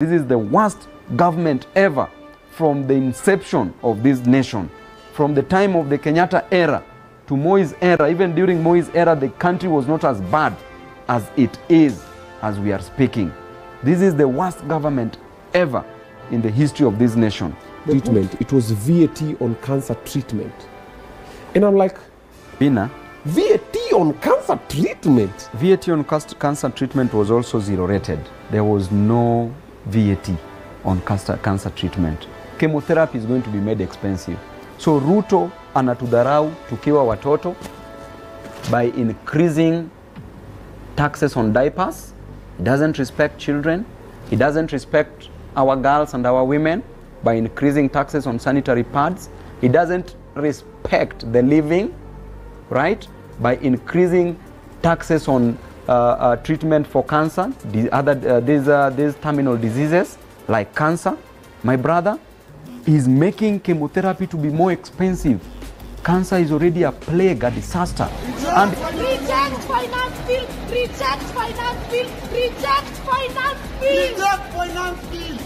This is the worst government ever from the inception of this nation. From the time of the Kenyatta era to Moi's era, even during Moi's era, the country was not as bad as it is as we are speaking. This is the worst government ever in the history of this nation. treatment. It was VAT on cancer treatment. And I'm like, Bina, VAT on cancer treatment? VAT on cancer treatment was also zero rated. There was no VAT on cancer, cancer treatment. Chemotherapy is going to be made expensive. So Ruto anatudharau tukiwa watoto by increasing taxes on diapers. He doesn't respect children. He doesn't respect our girls and our women by increasing taxes on sanitary pads. He doesn't respect the living, right? By increasing taxes on treatment for cancer, the other uh, these uh, these terminal diseases like cancer. My brother is making chemotherapy to be more expensive. Cancer is already a plague, a disaster, and Reject finance bill! Reject finance bill! Reject finance bill! Reject finance bill!